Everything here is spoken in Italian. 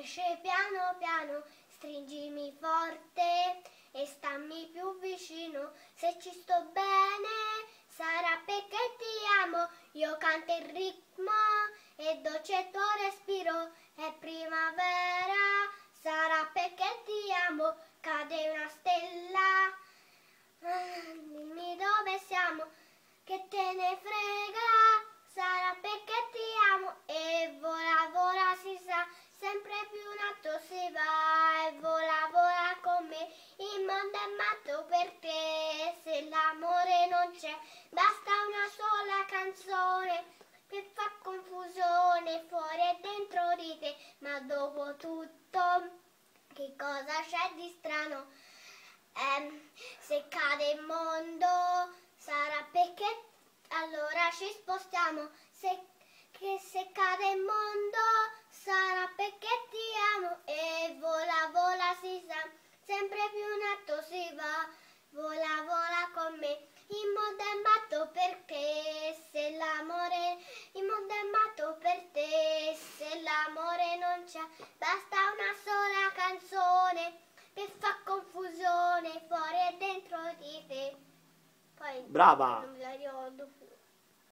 esce piano piano, stringimi forte e stammi più vicino. Se ci sto bene, sarà perché ti amo. Io canto il ritmo e dolce tuo respiro. È primavera, sarà perché ti amo. Cade una stella, ah, dimmi dove siamo, che te ne frega. Non basta una sola canzone che fa confusione fuori e dentro di te, ma dopo tutto che cosa c'è di strano? Eh, se cade il mondo sarà perché allora ci spostiamo. Se, che se cade il mondo sarà perché ti amo e vola, vola si sa, sempre più in alto si va, vola se l'amore non c'è, basta una sola canzone che fa confusione fuori e dentro di te. Poi Brava! non me la ricordo più.